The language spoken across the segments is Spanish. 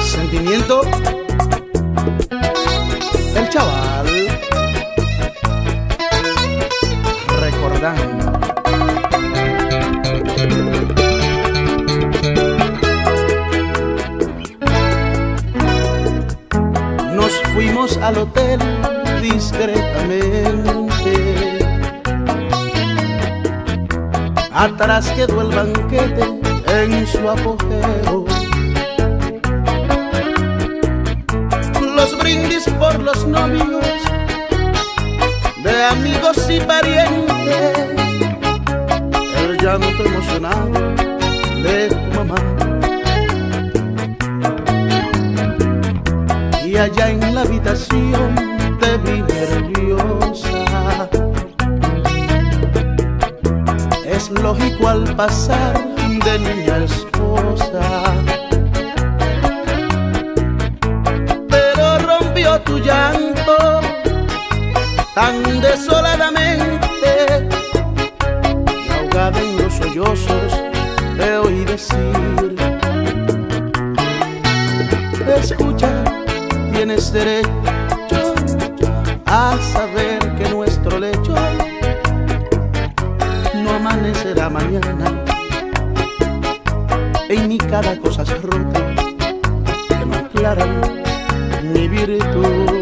Sentimiento. El chaval. Recordando. Nos fuimos al hotel discretamente. Atrás quedó el banquete en su apogeo. Los brindis por los novios de amigos y parientes. El llanto emocionado de tu mamá. Y allá en la habitación te vi nerviosa. Es lógico al pasar de niña esposa. Pero rompió tu llanto tan desoladamente y ahogada en los sollozos te oí decir Escucha, tienes derecho a saber que nuestro lecho amanecerá mañana. En mi cada cosa se rota que no aclaran mi virtud.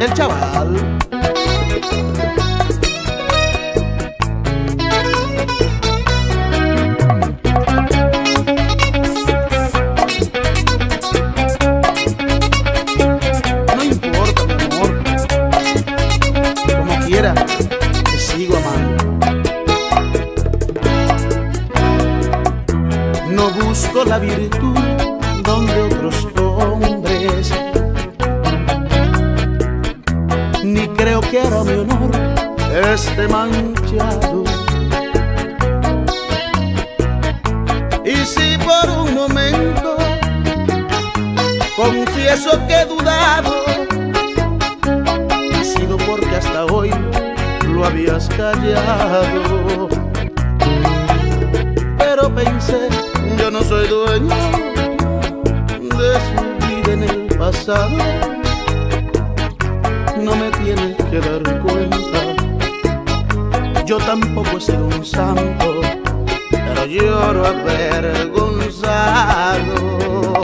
El chaval. No importa, mi amor. Como quiera, te sigo amando. No busco la virtud donde otros hombres. Ahora mi honor esté manchado. Y si por un momento confieso que he dudado, ha sido porque hasta hoy lo habías callado. Pero pensé, yo no soy dueño de su vida en el pasado. No me tienes que dar cuenta. Yo tampoco he sido un santo, pero lloro avergonzado.